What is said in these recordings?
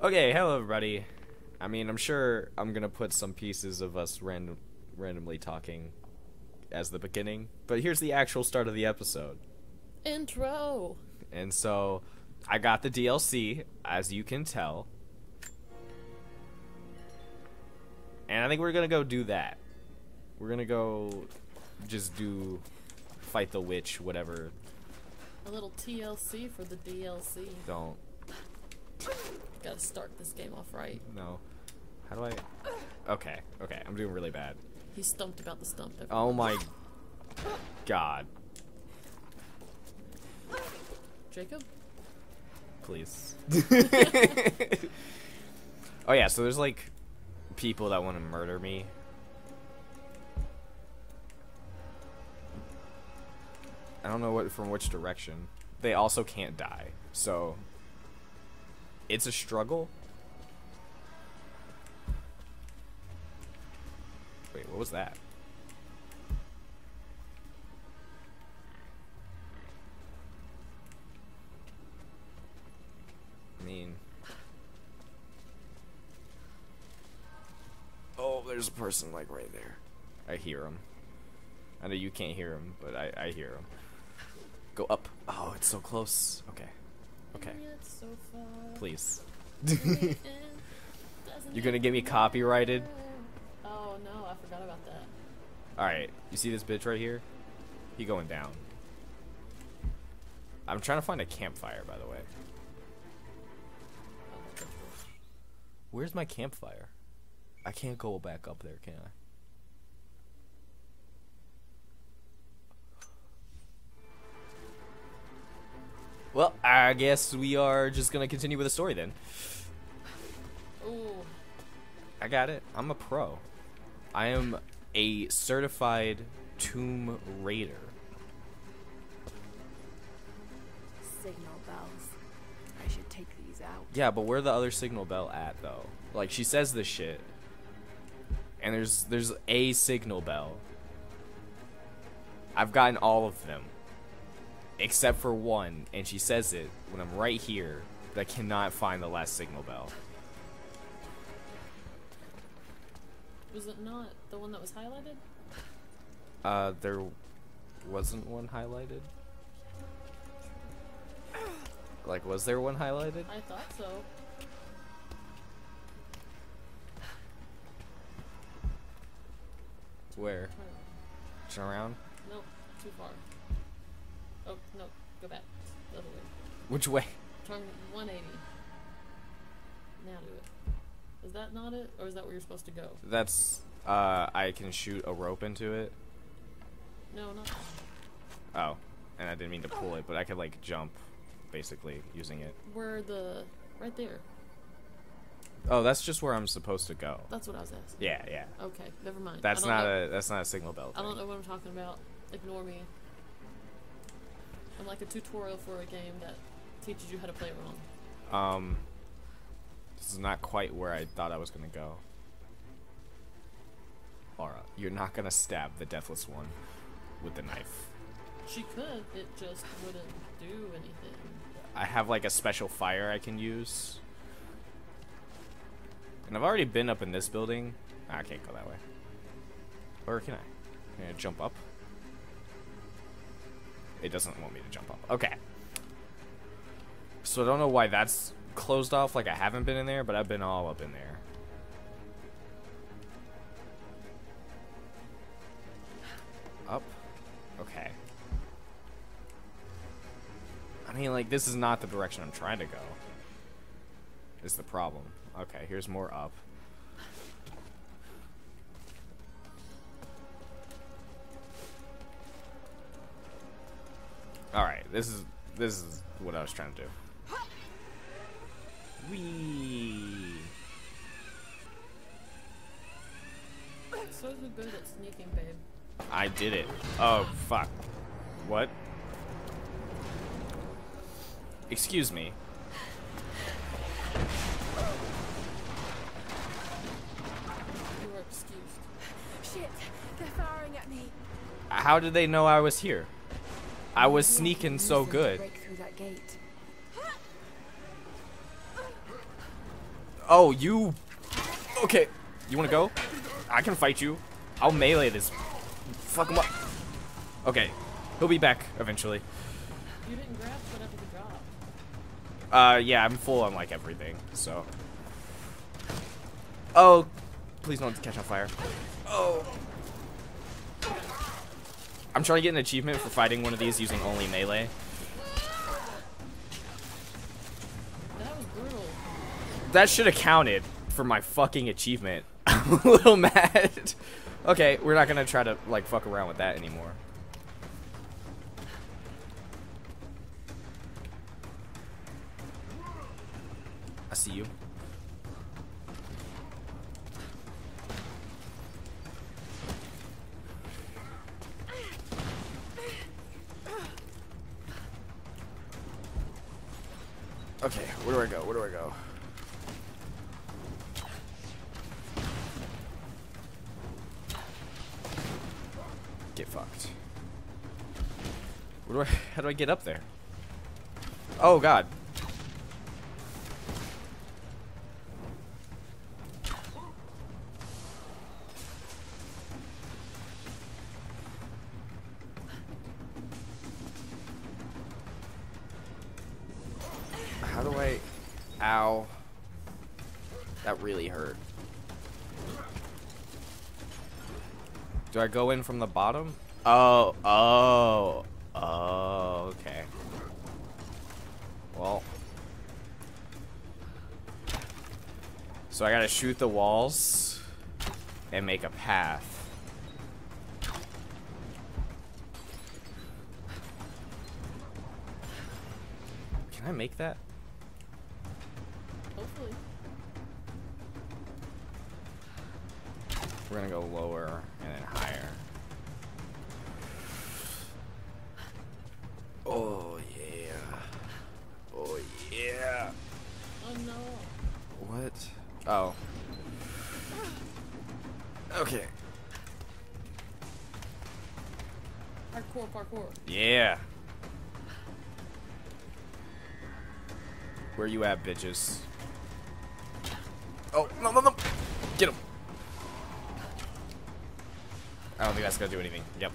Okay, hello everybody. I mean, I'm sure I'm gonna put some pieces of us random, randomly talking as the beginning, but here's the actual start of the episode. Intro. And so, I got the DLC, as you can tell. And I think we're gonna go do that. We're gonna go just do fight the witch, whatever. A little TLC for the DLC. Don't Gotta start this game off right. no. How do I? Okay, okay. I'm doing really bad. He's stumped about the stump. Oh my god. Jacob? Please. oh yeah, so there's like people that want to murder me. I don't know what from which direction. They also can't die. So it's a struggle. Wait, what was that? I mean, oh, there's a person like right there. I hear him. I know you can't hear him, but I, I hear him. Go up. Oh, it's so close. Okay. Okay. Yet so far, Please. You're gonna get me copyrighted? Oh no, I forgot about that. Alright, you see this bitch right here? He going down. I'm trying to find a campfire, by the way. Oh. Where's my campfire? I can't go back up there, can I? I guess we are just gonna continue with the story then. Ooh, I got it. I'm a pro. I am a certified Tomb Raider. Signal bells. I should take these out. Yeah, but where the other signal bell at though? Like she says this shit, and there's there's a signal bell. I've gotten all of them, except for one, and she says it when I'm right here. But I cannot find the last signal bell. was it not the one that was highlighted? Uh, there wasn't one highlighted. Like, was there one highlighted? I thought so. Where? Turn around. Turn around. Nope, too far. Which way? Turn 180. Now do it. Is that not it, or is that where you're supposed to go? That's. Uh, I can shoot a rope into it. No, not. Oh, and I didn't mean to pull it, but I could like jump, basically using it. Where the right there. Oh, that's just where I'm supposed to go. That's what I was asking. Yeah, yeah. Okay, never mind. That's don't know, a that's not a signal bell. I don't know what I'm talking about. Ignore me. I'm like a tutorial for a game that teaches you how to play it wrong. Um, this is not quite where I thought I was gonna go. Laura, you're not gonna stab the deathless one with the knife. She could, it just wouldn't do anything. I have like a special fire I can use. And I've already been up in this building. Ah, I can't go that way. Or can I? Can I jump up? It doesn't want me to jump up. Okay. So I don't know why that's closed off like I haven't been in there, but I've been all up in there. Up? Okay. I mean, like, this is not the direction I'm trying to go. Is the problem. Okay, here's more up. Alright, this is this is what I was trying to do. Good at sneaking, babe? I did it. Oh fuck. What? Excuse me. You are excused. Shit! They're firing at me. How did they know I was here? I was sneaking so use them to good. Break through that gate. Oh, you. Okay. You wanna go? I can fight you. I'll melee this. Fuck him up. Okay. He'll be back eventually. You didn't grab whatever. Uh, yeah, I'm full on like everything, so. Oh, please don't catch on fire. Oh. I'm trying to get an achievement for fighting one of these using only melee. That should have counted for my fucking achievement. I'm a little mad. Okay, we're not gonna try to like fuck around with that anymore. I see you. Okay, where do I go? Where do I go? Fucked. Do I, how do I get up there? Oh god. How do I... Ow. That really hurt. Do I go in from the bottom? Oh, oh, oh, okay. Well. So I gotta shoot the walls and make a path. Can I make that? Hopefully. We're gonna go lower Oh. Okay. Parkour, parkour. Yeah. Where you at, bitches? Oh, no, no, no. Get him. I don't think that's gonna do anything. Yep.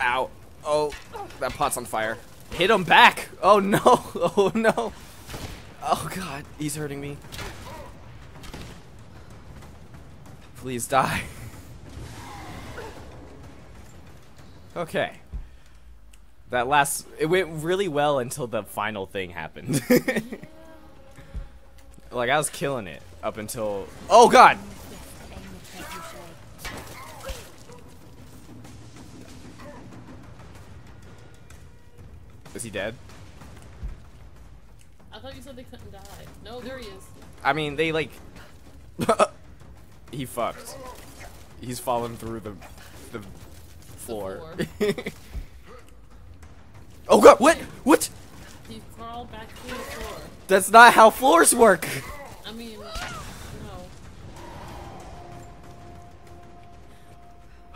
Ow. Oh, that pot's on fire. Hit him back. Oh no. Oh no. Oh god, he's hurting me. Please die. Okay. That last it went really well until the final thing happened. like I was killing it up until Oh god. Aim the trebuchet. Is he dead? I thought you said they couldn't die. No, there he is. I mean, they like he fucked. He's fallen through the the floor. oh god, what? What? He crawled back through the floor. That's not how floors work. I mean, no.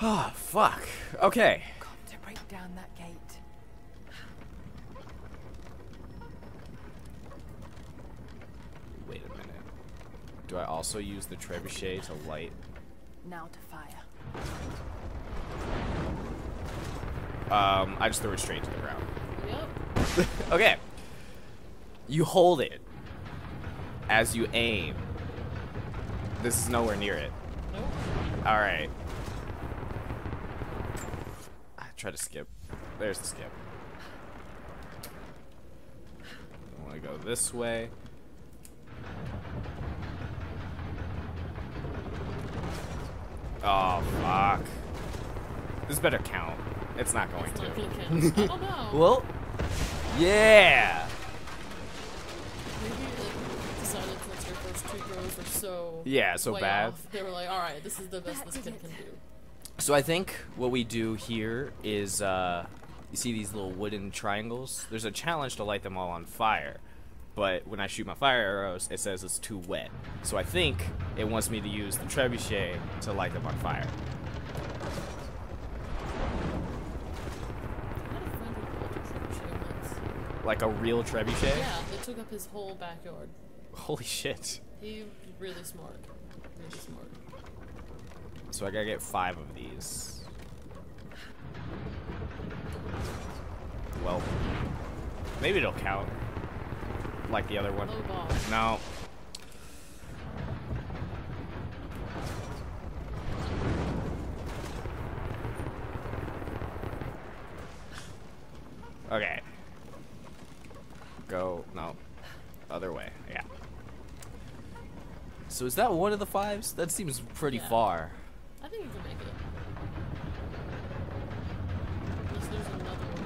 Ah, fuck. Okay. Got to break down that gate. Wait a minute. Do I also use the trebuchet to light? Now to fire. Um, I just threw it straight to the ground. Yep. okay. You hold it as you aim. This is nowhere near it. Nope. All right. I try to skip. There's the skip. I want to go this way. Oh fuck! This better count. It's not going It's to. not gonna count. I don't know. Well, yeah. Maybe decided since your first two throws were so Yeah, so way bad. off, they were like, all right, this is the best this kid can do. So I think what we do here is, uh, you see these little wooden triangles? There's a challenge to light them all on fire. But when I shoot my fire arrows, it says it's too wet. So I think it wants me to use the trebuchet to light them on fire. I had a friend who built a trebuchet once. Like a real trebuchet? Yeah, they took up his whole backyard. Holy shit. He really smart. Really smart. So I gotta get five of these. Well, maybe it'll count. Like the other one. Oh, Ball. No. Okay. Go. No. Other way. Yeah. So is that one of the fives? That seems pretty Yeah. far. I think you can make it. Unless there's another one.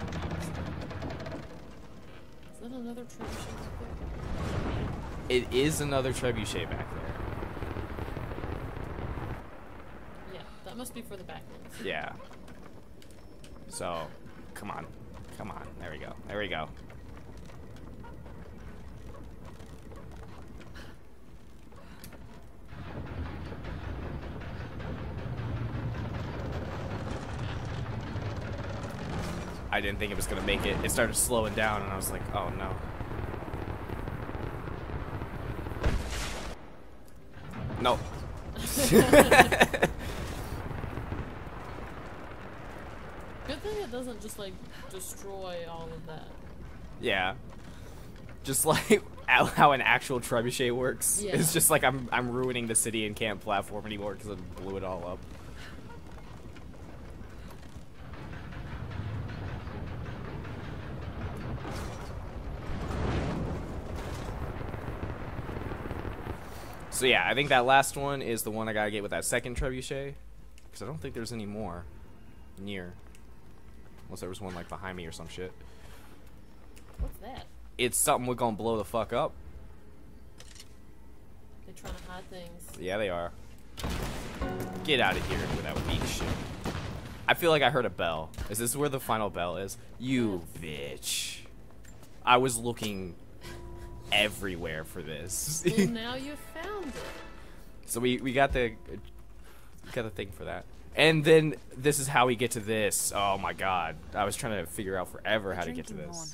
Is that another trebuchet back there? It is another trebuchet back there. Yeah, that must be for the back ones. Yeah. So, come on. Come on. There we go. There we go. I didn't think it was going to make it. It started slowing down, and I was like, oh no. No. Good thing it doesn't just like destroy all of that. Yeah. Just like how how an actual trebuchet works. Yeah. It's just like I'm I'm ruining the city and can't platform anymore because I blew it all up. So yeah, I think that last one is the one I gotta get with that second trebuchet, because I don't think there's any more near, unless there was one like behind me or some shit What's that? it's something we're gonna blow the fuck up. They're trying to hide things. Yeah, they are. Get out of here with that weak shit. I feel like I heard a bell. Is this where the final bell is? You bitch. I was looking everywhere for this. well, now you found it. so we, we got the we got the thing for that. And then this is how we get to this. Oh my god. I was trying to figure out forever A how to get to this. horn.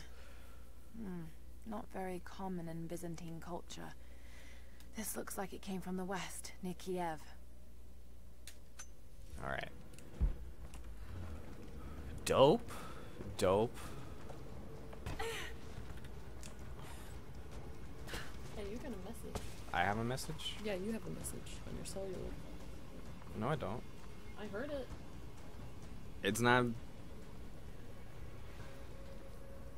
Hmm, not very common in Byzantine culture. This looks like it came from the west, near Kiev. Alright. Dope. Dope. You got a message. I have a message? Yeah, you have a message on your cellular. No, I don't. I heard it. It's not.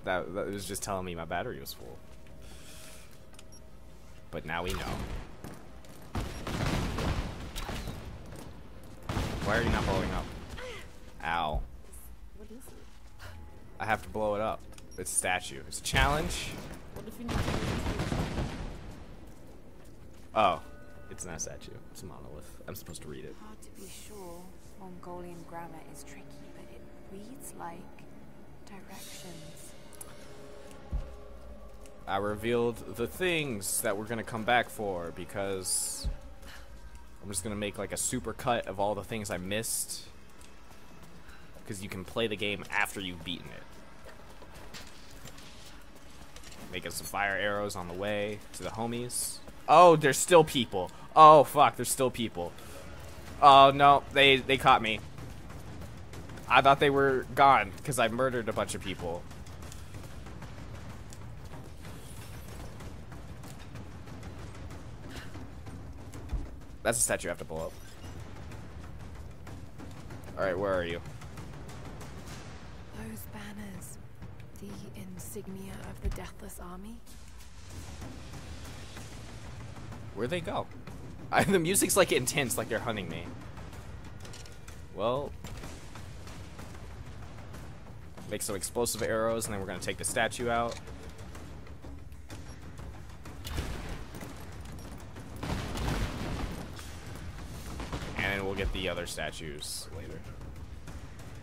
That, that was just telling me my battery was full. But now we know. Why are you not blowing up? Ow. What is it? I have to blow it up. It's a statue. It's a challenge. What if you need to do it? Oh. It's not a statue. It's a monolith. I'm supposed to read it. Hard to be sure. Mongolian grammar is tricky, but it reads like directions. I revealed the things that we're gonna come back for because I'm just gonna make like a super cut of all the things I missed because you can play the game after you've beaten it. Making some fire arrows on the way to the homies. Oh, there's still people. Oh fuck, there's still people. Oh no, they they caught me. I thought they were gone because I murdered a bunch of people. That's a statue I have to blow up. Alright, where are you? Those banners, the insignia of the Deathless Army. Where'd they go? I, the music's like intense, like they're hunting me. Well, make some explosive arrows, and then we're gonna take the statue out. And then we'll get the other statues later.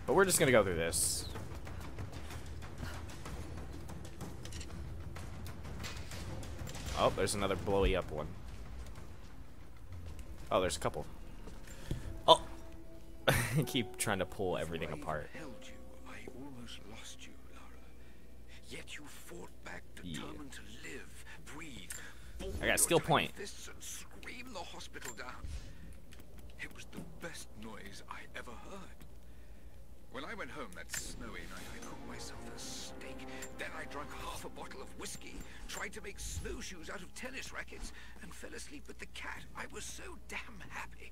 But we're just gonna go through this. Oh, there's another blowy up one. Oh, there's a couple. Oh! I keep trying to pull everything I apart. held you. I almost lost you, Lara. Yet you fought back, Yeah. to live, breathe. I got a skill point. Fists and scream the hospital down. It was the best noise I ever heard. When I went home that snowy night, I myself a steak. Then I drank half a bottle of whiskey, tried to make snowshoes out of tennis rackets, and fell asleep with the cat. I was so damn happy.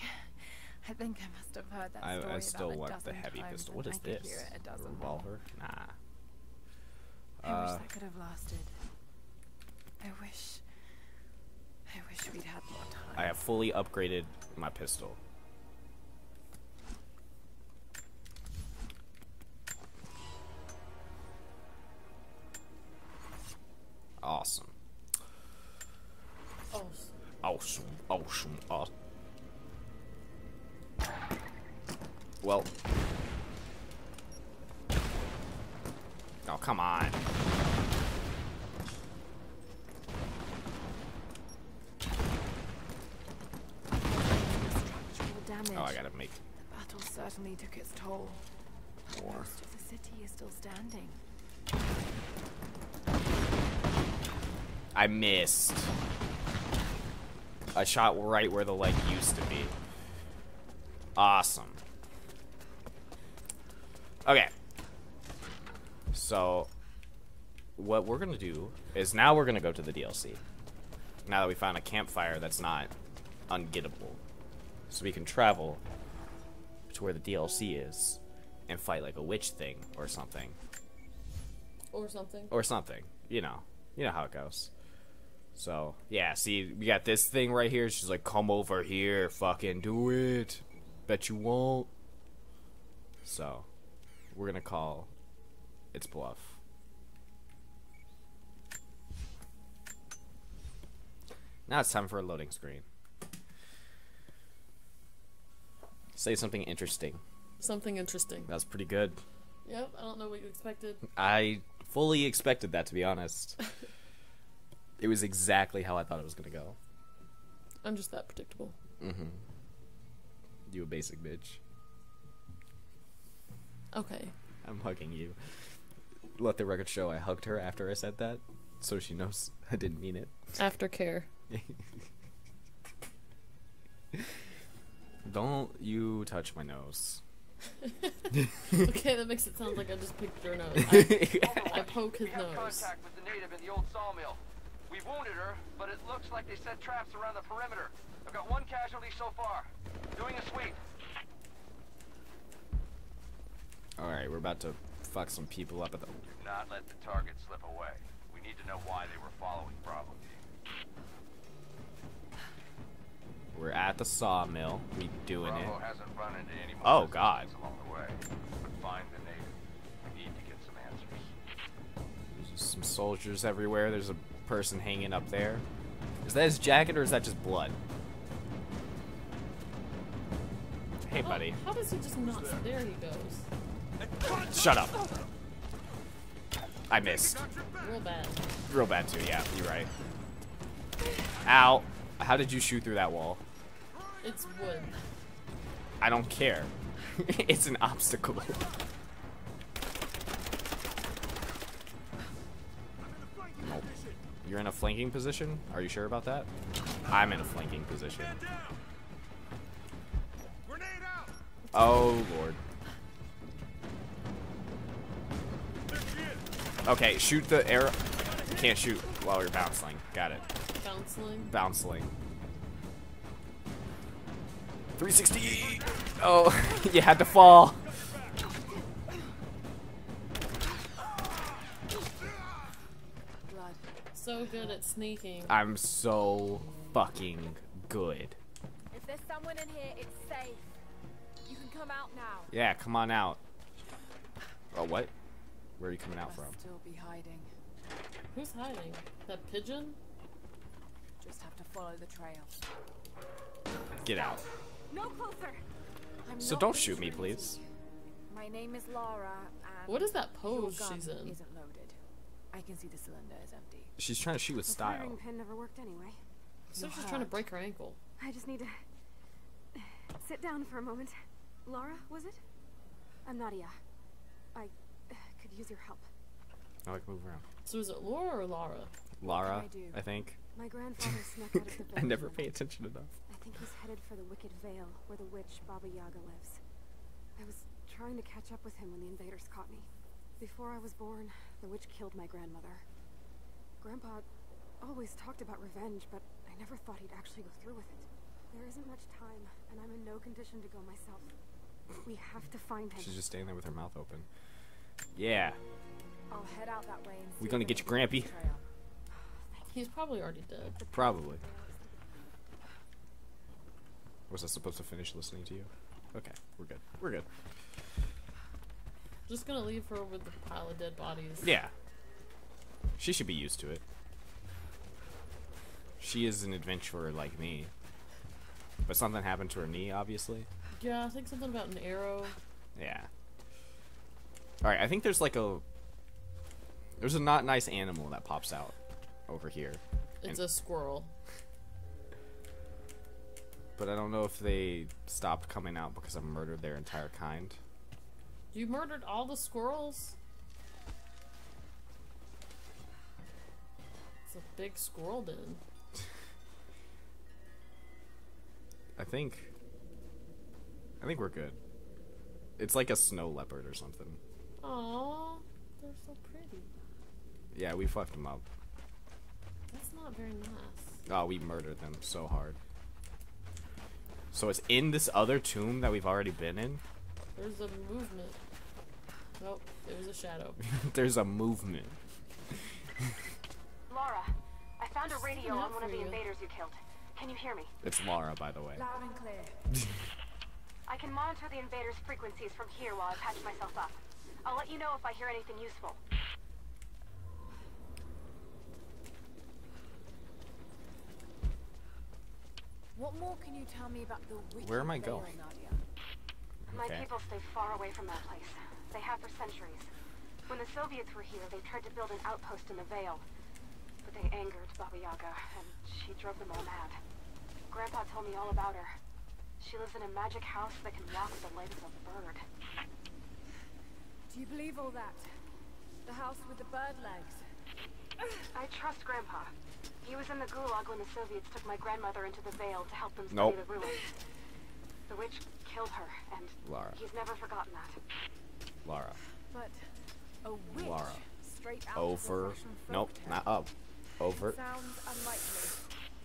I think I must have heard that I, story I still about a want the heavy pistol. What is I this? a A dozen more. revolver? Nah. I Uh, wish that could have lasted. I wish. I wish we'd had more time. I have fully upgraded my pistol. I missed. I shot right where the leg used to be. Awesome. Okay. So, what we're gonna do is now we're gonna go to the DLC. Now that we found a campfire that's not ungettable. So we can travel to where the DLC is and fight like a witch thing or something. or something. Or something. You know. You know how it goes. So, yeah, see, we got this thing right here. She's like, come over here, fucking do it. Bet you won't. So, we're gonna call its bluff. Now it's time for a loading screen. Say something interesting. Something interesting. That was pretty good. Yep, I don't know what you expected. I fully expected that, to be honest. it was exactly how I thought it was gonna go. I'm just that predictable. Mm-hmm. You a basic bitch. Okay. I'm hugging you. Let the record show I hugged her after I said that, so she knows I didn't mean it. Aftercare. Don't you touch my nose. okay, that makes it sound like I just picked your nose. I, I poke his we have nose. Contact with the native in the old sawmill. We wounded her, but it looks like they set traps around the perimeter. I've got one casualty so far. Doing a sweep. Alright, we're about to fuck some people up at the. Do not let the target slip away. We need to know why they were following Bravo Team. We're at the sawmill. We doing it. Bravo hasn't run into any more Oh, God. along the way. But find the native. We need to get some answers. There's some soldiers everywhere. There's a person hanging up there. Is that his jacket or is that just blood? Hey, Oh, buddy. how does he just not? There he goes. Shut up. I missed. Real bad. Real bad too, yeah, you're right. Ow. How did you shoot through that wall? It's wood. I don't care. it's an obstacle. You're in a flanking position? Are you sure about that? I'm in a flanking position. Oh, Lord. Okay, shoot the arrow. You can't shoot while you're bouncing. Got it. Counseling. Bouncing. 360! Oh, you had to fall. So good at sneaking. I'm so fucking good. If there's someone in here, it's safe. You can come out now. Yeah, come on out. Oh, what? Where are you coming out from? still be hiding. Who's hiding? That pigeon? Just have to follow the trail. Get out. No closer. I'm So don't shoot me, please. My name is Lara, and What is that pose she's in? Isn't loaded. I can see the cylinder is empty. She's trying to shoot with The style. firing pin never worked anyway. So You're she's trying to break her ankle. I just need to sit down for a moment. Laura, was it? I'm Nadia. I uh, could use your help. Now I can move around. So is it Laura or Lara? Lara, I do? I think. My grandfather snuck out of the I never pay attention enough. I think he's headed for the Wicked Vale, where the witch Baba Yaga lives. I was trying to catch up with him when the invaders caught me. Before I was born, the witch killed my grandmother. Grandpa always talked about revenge, but I never thought he'd actually go through with it. There isn't much time, and I'm in no condition to go myself. We have to find him. She's just standing there with her mouth open. Yeah. I'll head out that way We see gonna get you, there's Grampy. He's probably already dead. Probably. Was I supposed to finish listening to you? Okay, we're good. We're good. Just gonna leave her with the pile of dead bodies. Yeah. She should be used to it. She is an adventurer like me. But something happened to her knee, obviously. Yeah, I think something about an arrow. Yeah. Alright, I think there's like a. There's a not nice animal that pops out over here. It's And- a squirrel. But I don't know if they stopped coming out because I murdered their entire kind. You murdered all the squirrels? It's a big squirrel den. I think. I think we're good. It's like a snow leopard or something. Aww, they're so pretty. Yeah, we fucked them up. That's not very nice. Oh, we murdered them so hard. So it's in this other tomb that we've already been in? There's a movement. Nope, it was a shadow. There's a movement. Laura, I found a radio on one of the you. invaders you killed. Can you hear me? It's Laura, by the way. Loud and clear. I can monitor the invaders' frequencies from here while I patch myself up. I'll let you know if I hear anything useful. What more can you tell me about the Where am I going? Nadia? My Okay. people stay far away from that place. They have for centuries. When the Soviets were here, they tried to build an outpost in the Vale. But they angered Baba Yaga, and she drove them all mad. Grandpa told me all about her. She lives in a magic house that can walk with the legs of a bird. Do you believe all that? The house with the bird legs? I trust Grandpa. He was in the Gulag when the Soviets took my grandmother into the Vale to help them study Nope. the ruins. The witch killed her, and Lara. he's never forgotten that. Lara. But a witch? Laura. Straight out of the Over. Nope, folktale. not up. Over. Sounds unlikely.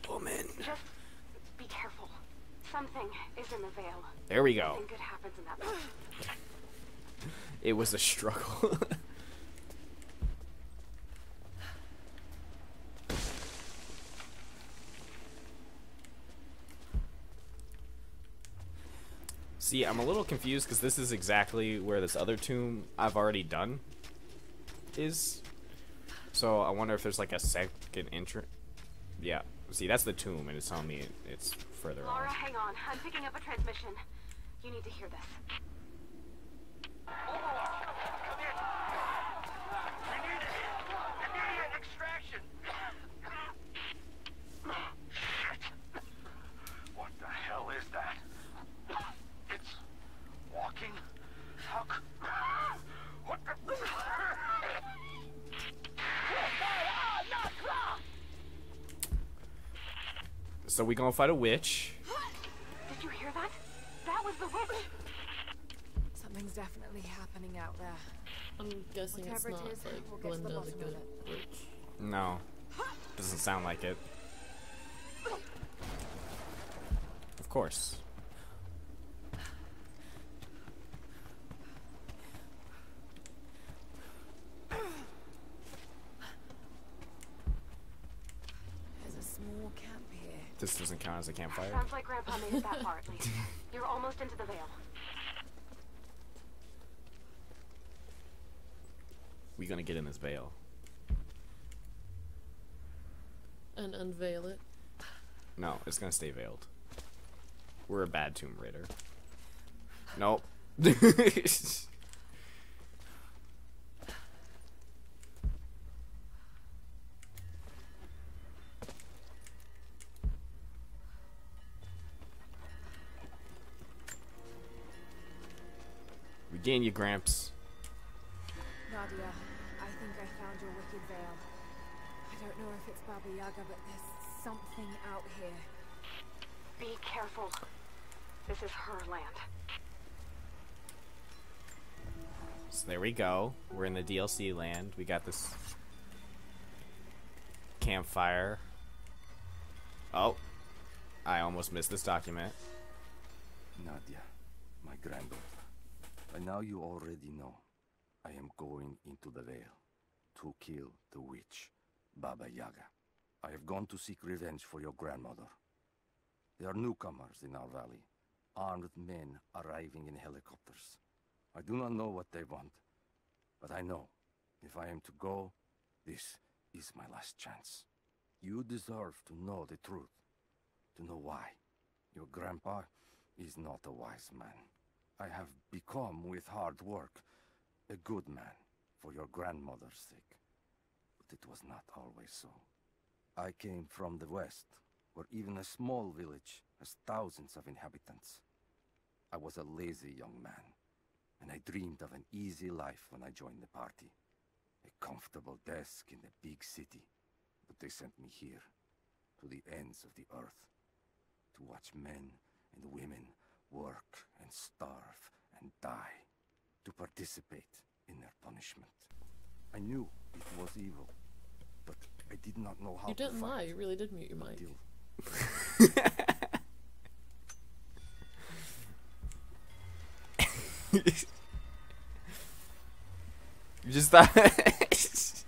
Woman. Just be careful. Something is in the Vale. There we go. Nothing good happens in that. It was a struggle. See, I'm a little confused because this is exactly where this other tomb I've already done is. So I wonder if there's like a second entrance. Yeah. See, that's the tomb, and it's telling me it's further Laura, on. hang on. I'm picking up a transmission. You need to hear this come in. We need it. Immediate extraction. Shit. What the hell is that? It's walking. How c- What the? So we gonna fight a witch. Did you hear that? That was the witch. Something's definitely happening out there. I'm guessing Whatever it not is, we'll like get to the the good witch. No. Doesn't sound like it. Of course. There's a small camp here. This doesn't count as a campfire. Sounds like Grandpa made it that far at least. You're almost into the Vale. We gonna get in this veil. And unveil it. No, it's gonna stay veiled. We're a bad Tomb Raider. Nope. we gain you, Gramps. Nadia, I think I found your wicked Vale. I don't know if it's Baba Yaga, but there's something out here. Be careful. This is her land. So there we go. We're in the DLC land. We got this campfire. Oh, I almost missed this document. Nadia, my granddaughter. By now you already know. I am going into the Vale to kill the witch, Baba Yaga. I have gone to seek revenge for your grandmother. There are newcomers in our valley, armed men arriving in helicopters. I do not know what they want, but I know if I am to go, this is my last chance. You deserve to know the truth, to know why. Your grandpa is not a wise man. I have become, with hard work, a good man for your grandmother's sake. But it was not always so. I came from the west, where even a small village has thousands of inhabitants. I was a lazy young man, and I dreamed of an easy life when I joined the party. A comfortable desk in the big city. But they sent me here, to the ends of the earth, to watch men and women work and starve and die, to participate in their punishment. I knew it was evil, but I did not know how You didn't lie. fight You really did mute your mic. until You just thought.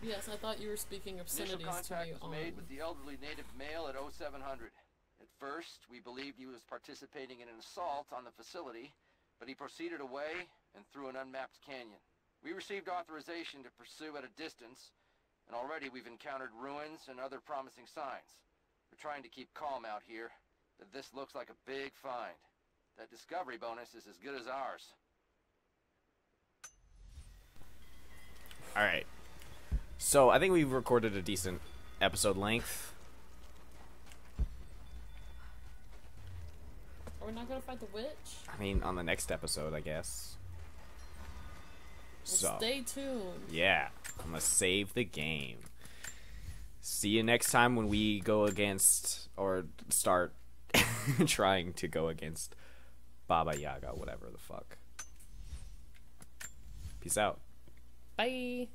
Yes, I thought you were speaking Initial obscenities to contact me was on. made with the elderly native male at 0700. First, we believed he was participating in an assault on the facility, but he proceeded away and through an unmapped canyon. We received authorization to pursue at a distance, and already we've encountered ruins and other promising signs. We're trying to keep calm out here, but this looks like a big find. That discovery bonus is as good as ours. All right. So I think we've recorded a decent episode length. Are we not gonna fight the witch? I mean, on the next episode, I guess. Well, So stay tuned. yeah, I'm gonna save the game. See you next time when we go against or start trying to go against Baba Yaga, whatever the fuck. Peace out. Bye.